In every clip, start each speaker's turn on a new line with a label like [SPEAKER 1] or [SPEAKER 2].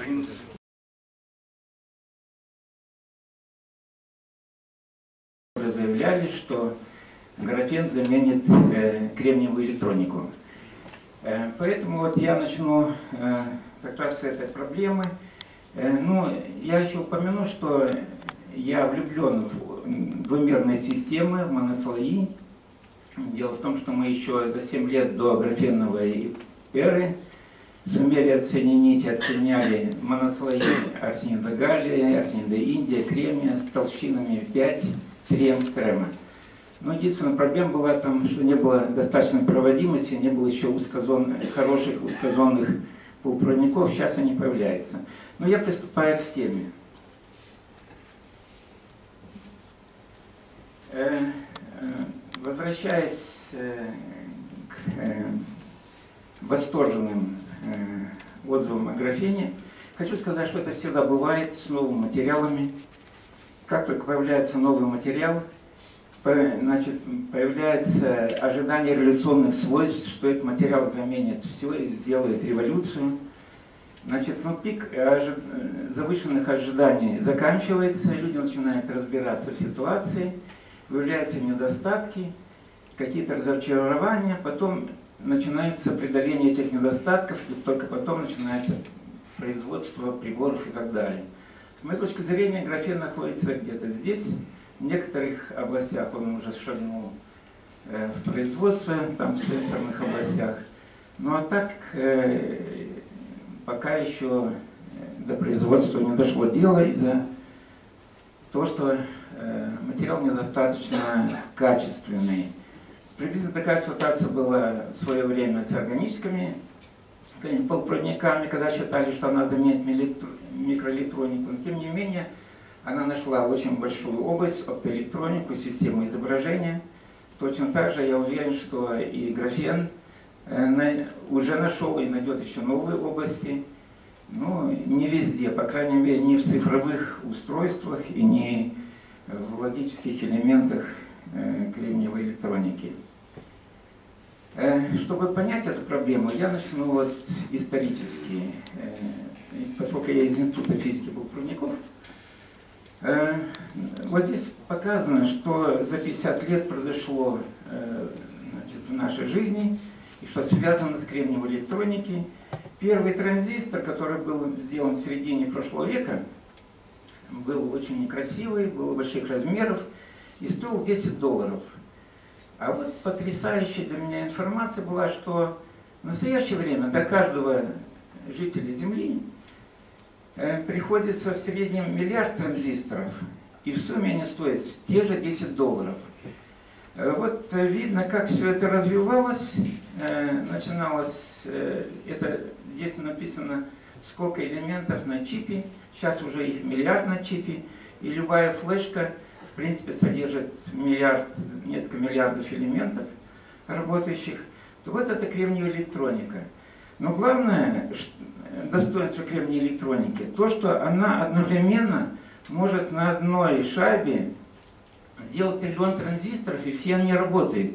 [SPEAKER 1] принцип.
[SPEAKER 2] заявляли, что графен заменит э, кремниевую электронику. Э, поэтому вот я начну э, как раз с этой проблемы. Э, ну, я еще упомяну, что я влюблен в двумерные системы, в монослои. Дело в том, что мы еще за 7 лет до графеновой эры сумели отсоединить, отсоединяли монослои арсенида галлия, арсенида индия, кремния с толщинами 5 крем с крема. Но единственная проблема была там, что не было достаточной проводимости, не было еще узкозонных, хороших узкозонных полупроводников, сейчас они появляются. Но я приступаю к теме. Э, э, возвращаясь э, к восторженным отзывам о графене, хочу сказать, что это всегда бывает с новыми материалами. Как только появляется новый материал, значит, появляется ожидание революционных свойств, что этот материал заменит все и сделает революцию. Значит, ну, пик ожи... завышенных ожиданий заканчивается, люди начинают разбираться в ситуации, выявляются недостатки, какие-то разочарования, потом начинается преодоление этих недостатков, и только потом начинается производство приборов и так далее. С моей точки зрения, графен находится где-то здесь, в некоторых областях он уже шагнул э, в производство, там в сенсорных областях. Ну а так, э, пока еще э, до производства не дошло дело из-за того, что материал недостаточно качественный. Приблизительно такая ситуация была в свое время с органическими полупроводниками, когда считали, что она заменит микроэлектронику. Но тем не менее, она нашла очень большую область, оптоэлектронику, систему изображения. Точно так же я уверен, что и графен э, уже нашел и найдет еще новые области. Ну, не везде, по крайней мере, не в цифровых устройствах и не в логических элементах э, кремниевой электроники. Э, чтобы понять эту проблему, я начну вот исторически, поскольку я из Института физики полупроводников, Э, вот здесь показано, что за 50 лет произошло э, значит, в нашей жизни, и что связано с кремниевой электроникой. Первый транзистор, который был сделан в середине прошлого века, был очень некрасивый, был больших размеров и стоил 10 долларов. А вот потрясающая для меня информация была, что в настоящее время до каждого жителя Земли Э, приходится в среднем миллиард транзисторов, и в сумме они стоят те же 10 долларов. Э, вот э, видно, как все это развивалось. Начиналось, это здесь написано, сколько элементов на чипе, сейчас уже их миллиард на чипе, и любая флешка, принципе, содержит миллиард, несколько миллиардов элементов работающих. То вот это кремниевая электроника. Но главное, достоинство кремниевой электроники, то, что она одновременно может на одной шайбе сделать триллион транзисторов, и все они работают.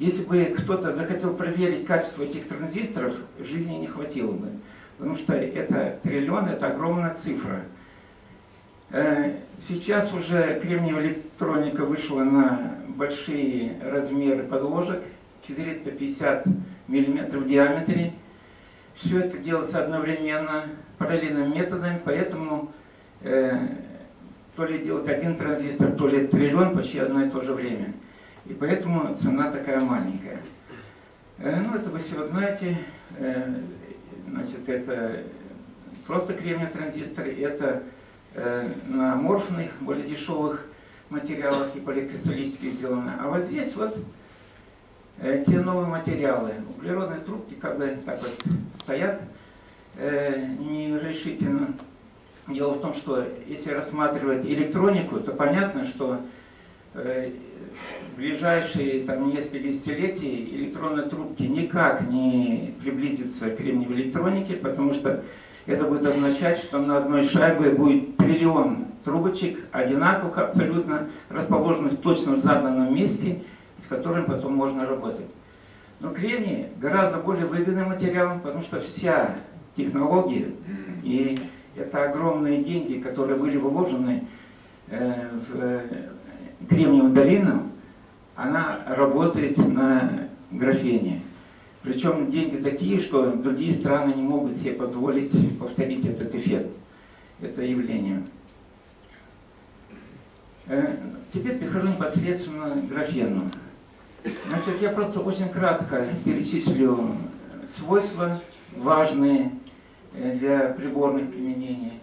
[SPEAKER 2] Если бы кто-то захотел проверить качество этих транзисторов, жизни не хватило бы. Потому что это триллион, это огромная цифра. Э, сейчас уже кремниевая электроника вышла на большие размеры подложек, 450 мм в диаметре. Все это делается одновременно, параллельными методами, поэтому э, то ли делать один транзистор, то ли триллион почти одно и то же время. И поэтому цена такая маленькая. Э, ну, это вы все знаете. Э, значит, это просто кремниевый транзистор, это на аморфных, более дешевых материалах и поликристаллических сделано. А вот здесь вот э, те новые материалы. Углеродные трубки как бы так вот стоят э, нерешительно. Дело в том, что если рассматривать электронику, то понятно, что э, в ближайшие там, несколько десятилетий электронные трубки никак не приблизятся к кремниевой электронике, потому что это будет означать, что на одной шайбе будет триллион трубочек, одинаковых абсолютно, расположенных точно в заданном месте, с которым потом можно работать. Но кремний гораздо более выгодный материал, потому что вся технология И это огромные деньги, которые были вложены э, в Кремниевую долину, она работает на графене. Причем деньги такие, что другие страны не могут себе позволить повторить этот эффект, это явление. Э, теперь перехожу непосредственно к графену. Значит, я просто очень кратко перечислю свойства важные э, для приборных применений.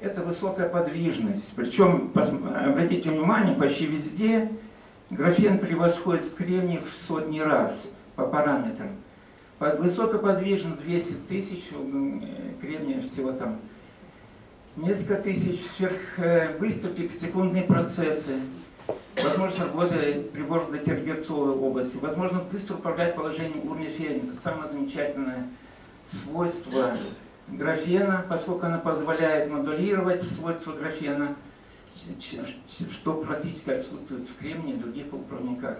[SPEAKER 2] Это высокая подвижность. Причем, обратите внимание, почти везде графен превосходит кремний в сотни раз по параметрам. Высокоподвижен 200 тысяч, э, кремния всего там несколько тысяч, сверхбыстрые пикосекундные процессы, возможность работы приборов до тергерцовой области, возможно быстро управлять положением уровня ферми. Это самое замечательное свойство графена, поскольку она позволяет модулировать свойства графена, что практически отсутствует в кремнии и других полупроводниках.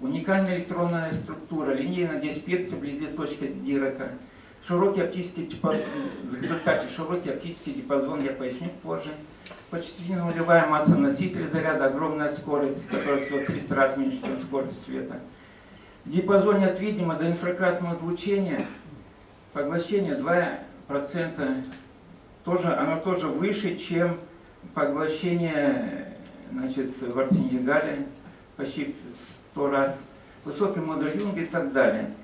[SPEAKER 2] Уникальная электронная структура, линейно 10 петли вблизи точки Дирака. Широкий оптический диапазон, в результате широкий оптический диапазон, я поясню позже. Почти нулевая масса носителя заряда, огромная скорость, которая всего 300 раз меньше, чем скорость света. В диапазоне от видимого до инфракрасного излучения поглощение 2%, тоже, оно тоже выше, чем поглощение значит, в Артенегале, почти 100 раз, высокий модуль Юнга и так далее.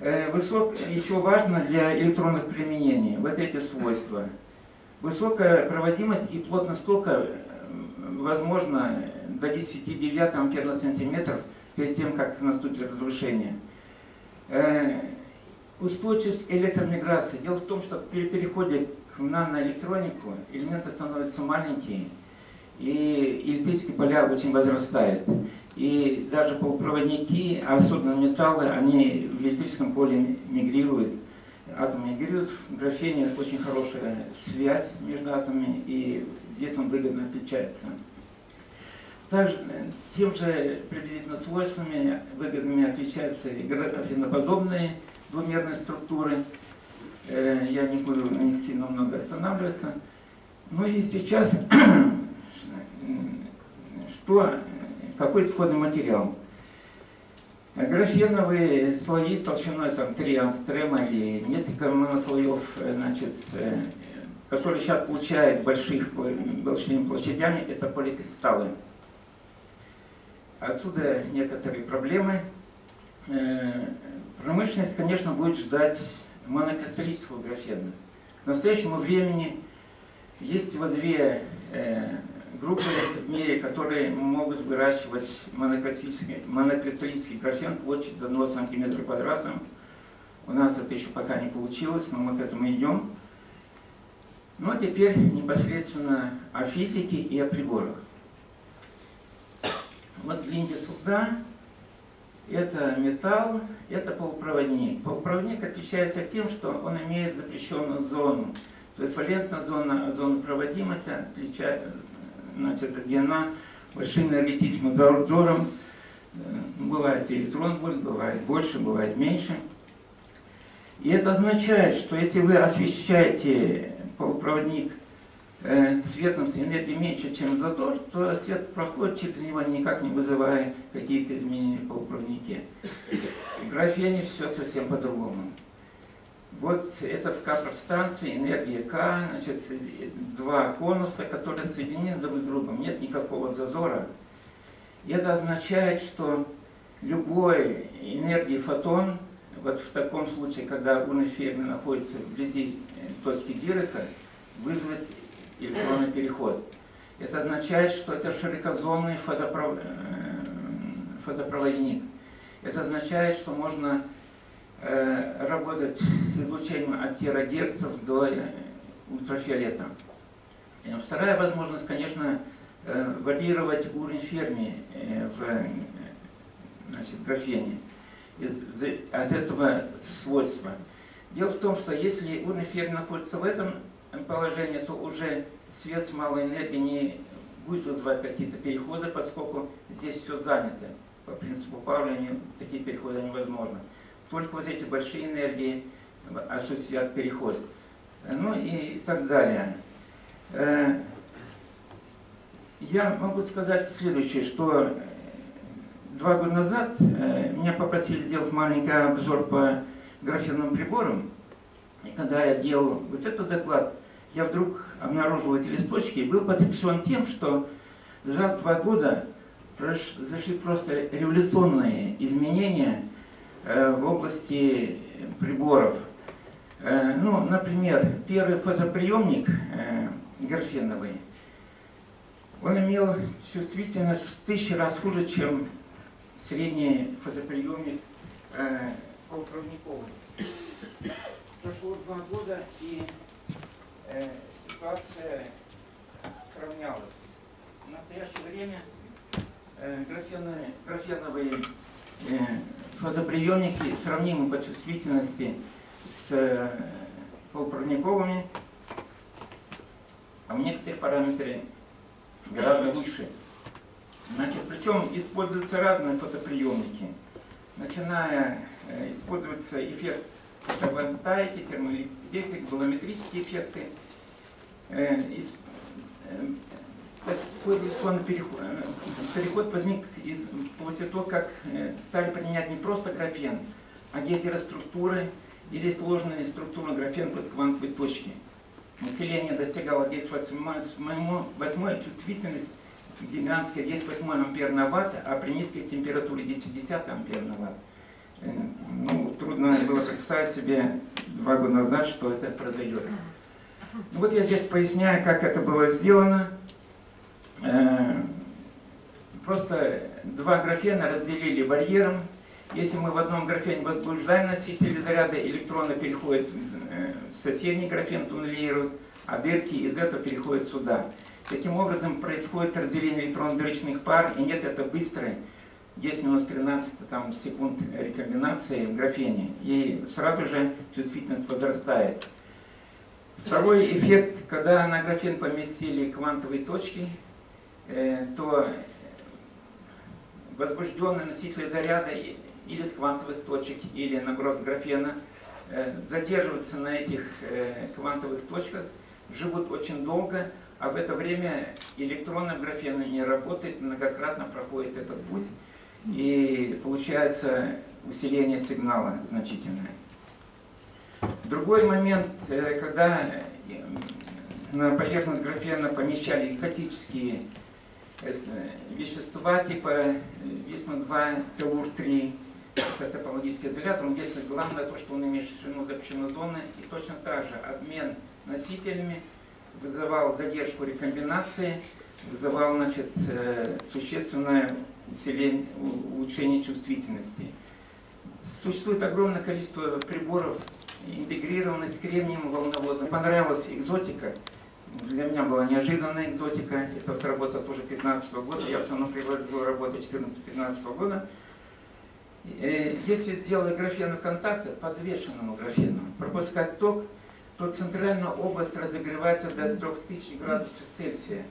[SPEAKER 2] Э, высок, еще важно для электронных применений вот эти свойства. Высокая проводимость и плотность тока возможно до 10,9 ампер на сантиметр перед тем, как наступит разрушение. Э, устойчивость электромиграции. Дело в том, что при переходе к наноэлектронику элементы становятся маленькие, и электрические поля очень возрастают. И даже полупроводники, особенно металлы, они в электрическом поле мигрируют. Атомы мигрируют. В графене очень хорошая связь между атомами, и здесь он выгодно отличается. Также тем же приблизительно свойствами выгодными отличаются и графеноподобные двумерные структуры. Э, я не буду на них сильно много останавливаться. Ну и сейчас, что, какой исходный материал? Графеновые слои толщиной там, 3 ангстрема или несколько монослоев, э, значит, э, которые сейчас получают больших, большими площадями, это поликристаллы. Отсюда некоторые проблемы. Промышленность, конечно, будет ждать монокристаллического графена. К настоящему времени есть всего две э, группы в мире, которые могут выращивать монокристаллический, монокристаллический графен площадь до 1 см квадратным. У нас это еще пока не получилось, но мы к этому идем. Ну а теперь непосредственно о физике и о приборах. Вот глядите сюда это металл, это полупроводник. Полупроводник отличается тем, что он имеет запрещенную зону. То есть валентная зона, зона проводимости отличается, значит, где она большим энергетическим дором. Э, бывает электрон вольт, бывает больше, бывает меньше. И это означает, что если вы освещаете полупроводник Э, светом с энергией меньше, чем затор, то свет проходит через него, никак не вызывая какие-то изменения в полупроводнике. В графене все совсем по-другому. Вот это в К-подстанции, энергия К, значит, два конуса, которые соединены друг с другом, нет никакого зазора. Это означает, что любой энергии фотон, вот в таком случае, когда уровень Ферми находится вблизи точки Дирака, вызовет электронный переход. Это означает, что это широкозонный фотопров... Э, фотопроводник. Это означает, что можно э, работать с излучением от терагерцев до э, ультрафиолета. И вторая возможность, конечно, э, варьировать уровень ферми э, в э, значит, графене от этого свойства. Дело в том, что если уровень ферми находится в этом положение, то уже свет с малой энергией не будет вызывать какие-то переходы, поскольку здесь все занято. По принципу Павла такие переходы невозможны. Только вот эти большие энергии осуществят переход. ну и так далее. Я могу сказать следующее, что два года назад меня попросили сделать маленький обзор по графенным приборам. И когда я делал вот этот доклад, я вдруг обнаружил эти листочки и был потрясен тем, что за два года произошли просто революционные изменения э, в области приборов. Э, ну, например, первый фотоприемник э, графеновый, он имел чувствительность в тысячи раз хуже, чем средний фотоприемник полупроводниковый. Прошло два года, и э, ситуация сравнялась. В настоящее время э, графеновые, графеновые э, фотоприемники сравнимы по чувствительности с э, полупроводниковыми, а в некоторых параметры гораздо выше. Значит, причем используются разные фотоприемники, начиная э, используется эффект фотовольтаики, термоэлектрик, балометрические эффекты. Э, э, такой эволюционный переход, э, переход возник из, после того, как стали применять не просто графен, а гетероструктуры или сложные структуры графен плюс квантовой точки. Население достигало 10,8 чувствительность гигантская 10,8 ампер на ватт, а при низкой температуре 10,10 ампер на ватт. Ну, трудно было представить себе два года назад, что это произойдет. Ну, вот я здесь поясняю, как это было сделано. Э, просто два графена разделили барьером. Если мы в одном графене возбуждаем носители заряда, электроны переходят э, в соседний графен, туннелируют, а дырки из этого переходят сюда. Таким образом происходит разделение электронно-дырочных пар, и нет, это быстрое 10 минус 13 там, секунд рекомбинации в графене, и сразу же чувствительность возрастает. Второй эффект, когда на графен поместили квантовые точки, то возбужденные носители заряда или с квантовых точек, или наоборот графена, э, задерживаются на этих э, квантовых точках, живут очень долго, а в это время электроны графена не работают, многократно проходит этот путь и получается усиление сигнала значительное. Другой момент, э, когда э, на поверхность графена помещали экзотические э, вещества типа ВИСМа-2, Телур-3, это топологический изолятор, он действует главное то, что он имеет ширину запрещенной зоны, и точно так же обмен носителями вызывал задержку рекомбинации, вызывал значит, существенное усиление, улучшение чувствительности. Существует огромное количество приборов, интегрированных с кремнием волноводным. Понравилась экзотика. Для меня была неожиданная экзотика. Это вот работа тоже 15 -го года. Я в основном привожу работу 14-15 года. Э, если сделать графену контакта, подвешенному графену, пропускать ток, то центральная область разогревается до 3000 градусов Цельсия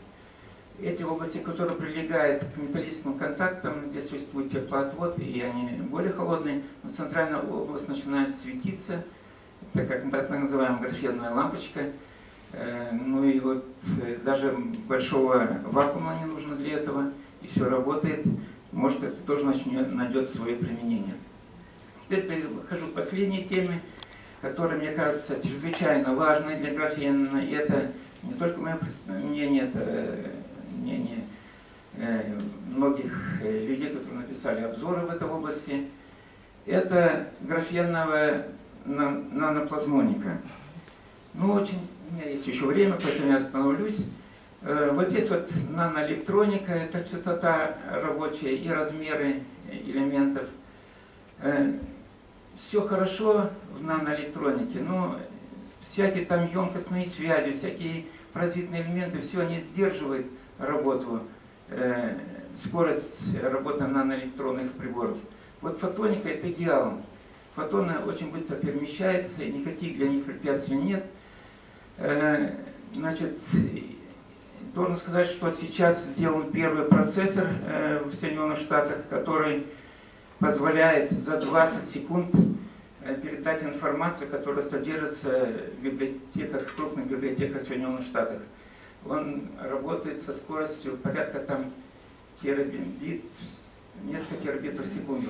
[SPEAKER 2] эти области, которые прилегают к металлическим контактам, где существует теплоотвод, и они более холодные, но центральная область начинает светиться, так как так называемая графенная лампочка. Э, ну и вот э, даже большого вакуума не нужно для этого, и все работает. Может, это тоже начнет, найдет свое применение. Теперь перехожу к последней теме, которая, мне кажется, чрезвычайно важной для графена. И это не только мое мнение, это мнение э, многих э, людей, которые написали обзоры в этой области, это графенная наноплазмоника. Ну, очень, у меня есть еще время, поэтому я остановлюсь. Э, вот здесь вот наноэлектроника, это частота рабочая и размеры элементов. Все хорошо в наноэлектронике, но всякие там емкостные связи, всякие паразитные элементы, все они сдерживают работу, э, скорость работы наноэлектронных приборов. Вот фотоника это идеал. Фотоны очень быстро перемещаются, никаких для них препятствий нет. Э, значит, должен сказать, что сейчас сделан первый процессор э, в Соединенных Штатах, который позволяет за 20 секунд передать информацию, которая содержится в библиотеках, в крупных библиотеках Соединенных Штатах. Он работает со скоростью порядка там терабит, несколько терабитов в секунду.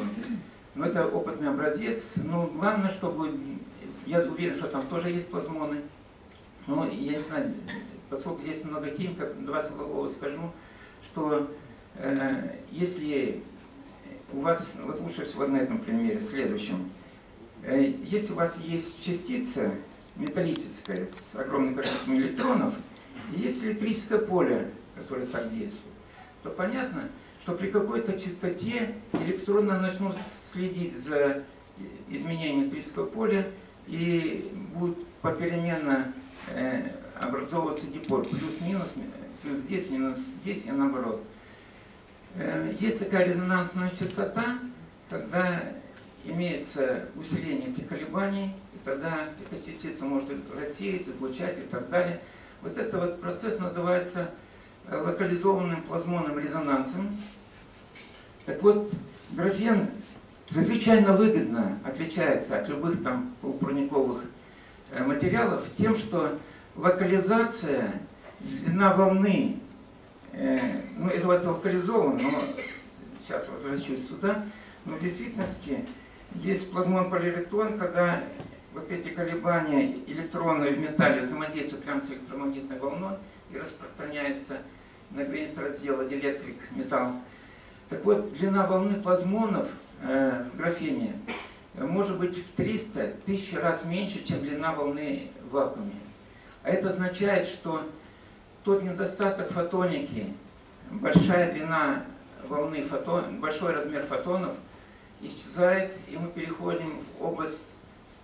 [SPEAKER 2] Но это опытный образец. Но главное, чтобы... Я уверен, что там тоже есть плазмоны. Но я не знаю, поскольку здесь много химиков, два слова скажу, что э, если у вас, вот лучше всего на этом примере, следующем, э, если у вас есть частица металлическая с огромным количеством электронов, и есть электрическое поле, которое так действует, то понятно, что при какой-то частоте электроны начнут следить за изменением электрического поля и будут попеременно образовываться диполь, плюс-минус, плюс здесь, минус здесь и наоборот. Э, есть такая резонансная частота, когда имеется усиление этих колебаний, и тогда эта частица может рассеять, излучать и так далее. Вот этот вот процесс называется э, локализованным плазмонным резонансом. Так вот, графен чрезвычайно выгодно отличается от любых там полупроводниковых э, материалов тем, что локализация, длина волны, э, ну это вот локализовано, но сейчас возвращусь сюда, но в действительности есть плазмон полиэлектрон, когда вот эти колебания электрона в металле взаимодействуют прямо с электромагнитной волной и распространяется на границе раздела диэлектрик металл. Так вот, длина волны плазмонов э, в графене может быть в 300 тысяч раз меньше, чем длина волны в вакууме. А это означает, что тот недостаток фотоники, большая длина волны фотон, большой размер фотонов исчезает, и мы переходим в область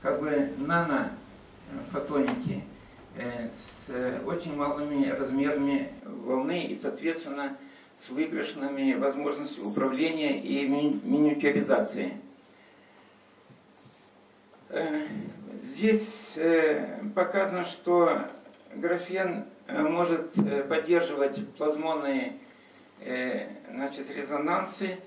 [SPEAKER 2] как бы нанофотоники э, с очень малыми размерами волны и, соответственно, с выигрышными возможностями управления и миниатюризации. Э, здесь э, показано, что графен может поддерживать плазмонные значит, резонансы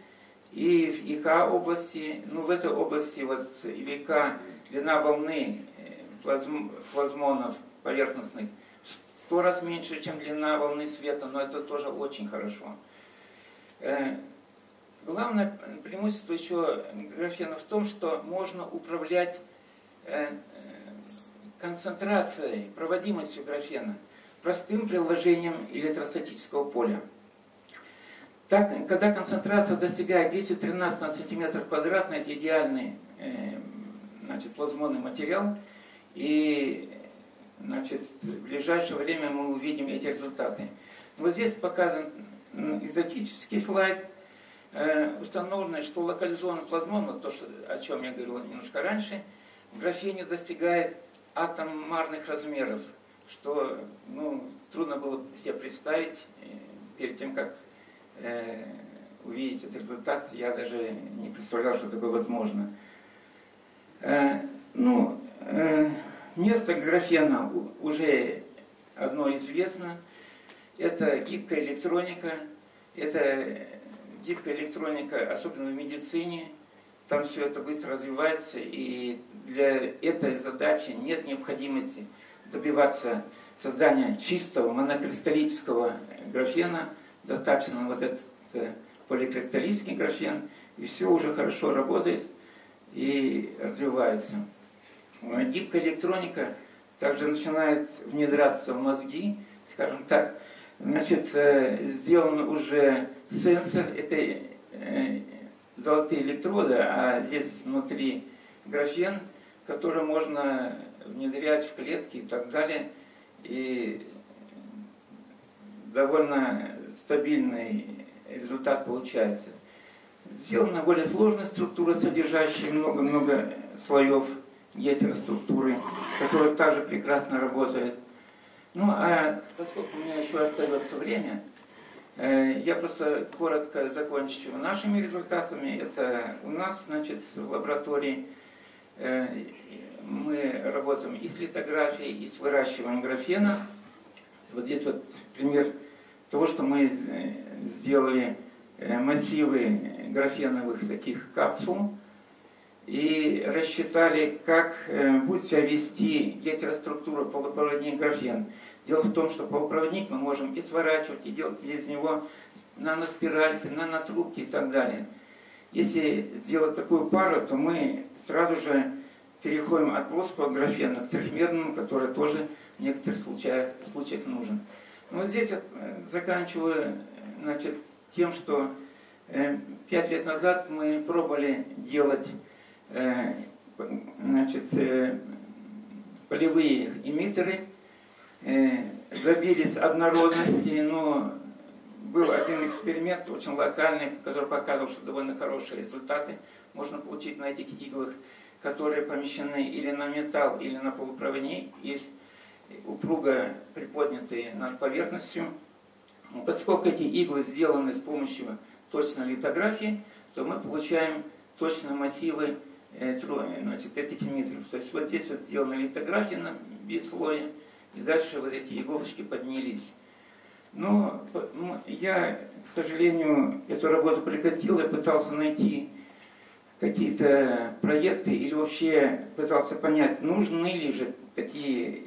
[SPEAKER 2] и в ИК области, ну в этой области вот ИК длина волны э, плазм, плазмонов поверхностных в сто раз меньше, чем длина волны света, но это тоже очень хорошо. Э, главное преимущество еще графена в том, что можно управлять э, концентрацией, проводимостью графена простым приложением электростатического поля. Так, когда концентрация достигает 10-13 на сантиметр квадратный, это идеальный значит, плазмонный материал. И значит, в ближайшее время мы увидим эти результаты. Вот здесь показан изотический слайд. Э, установлено, что локализованный плазмон, вот то, что, о чем я говорил немножко раньше, в графене достигает атомарных размеров, что ну, трудно было себе представить э, перед тем, как э, увидеть этот результат. Я даже не представлял, что такое возможно. Э, ну, э, место графена уже одно известно. Это гибкая электроника. Это гибкая электроника, особенно в медицине. Там все это быстро развивается, и для этой задачи нет необходимости добиваться создания чистого монокристаллического графена. Достаточно вот этот э, поликристаллический графен, и все уже хорошо работает и развивается. Гибкая электроника также начинает внедряться в мозги, скажем так. Значит, э, сделан уже сенсор, это э, золотые электроды, а здесь внутри графен, который можно внедрять в клетки и так далее. И довольно стабильный результат получается. Сделана более сложная структура, содержащая много-много слоев гетероструктуры, которая также прекрасно работает. Ну, а поскольку у меня еще остается время, э, я просто коротко закончу нашими результатами. Это у нас, значит, в лаборатории э, мы работаем и с литографией, и с выращиванием графена. Вот здесь вот пример того, что мы э, сделали массивы графеновых таких капсул. И рассчитали, как э, будет себя вести гетероструктура полупроводник графен. Дело в том, что полупроводник мы можем и сворачивать, и делать из него наноспиральки, нанотрубки и так далее. Если сделать такую пару, то мы сразу же переходим от плоского графена к трехмерному, который тоже в некоторых случаях, случаях нужен. Но вот здесь я э, заканчиваю значит, тем, что э, пять лет назад мы пробовали делать значит, полевые эмиттеры, добились однородности, но был один эксперимент, очень локальный, который показывал, что довольно хорошие результаты можно получить на этих иглах, которые помещены или на металл, или на полупроводник, есть упруго приподнятые над поверхностью. Поскольку эти иглы сделаны с помощью точной литографии, то мы получаем точно массивы э, значит, этих митров. То есть вот здесь вот сделана литография на без слоя, и дальше вот эти иголочки поднялись. Но я, к сожалению, эту работу прекратил, я пытался найти какие-то проекты или вообще пытался понять, нужны ли же такие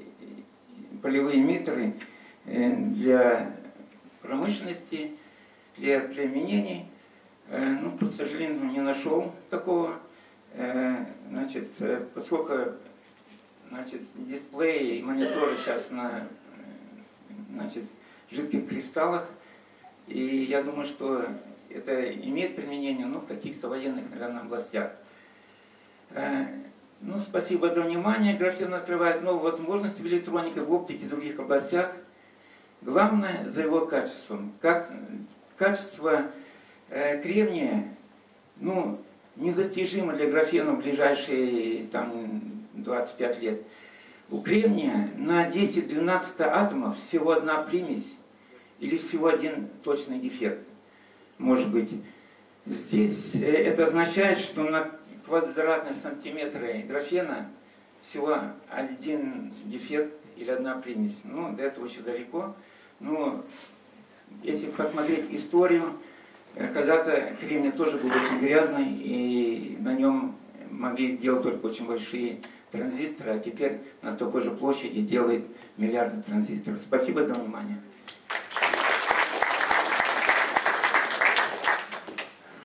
[SPEAKER 2] полевые метры э, для промышленности, для применений. Э, ну, к сожалению, не нашел такого. Э, значит, поскольку значит, дисплеи и мониторы сейчас на значит, жидких кристаллах, и я думаю, что это имеет применение, но в каких-то военных, наверное, областях. Ну, спасибо за внимание. Графен открывает новые возможности в электронике, в оптике и других областях. Главное за его качеством. Как качество э, кремния, ну, недостижимо для графена в ближайшие там, 25 лет. У кремния на 10-12 атомов всего одна примесь или всего один точный дефект может быть. Здесь э, это означает, что на квадратные сантиметры графена всего один дефект или одна примесь. Ну, до этого еще далеко. Но если посмотреть историю, когда-то кремний тоже был очень грязный, и на нем могли сделать только очень большие транзисторы, а теперь на такой же площади делает миллиарды транзисторов. Спасибо за внимание.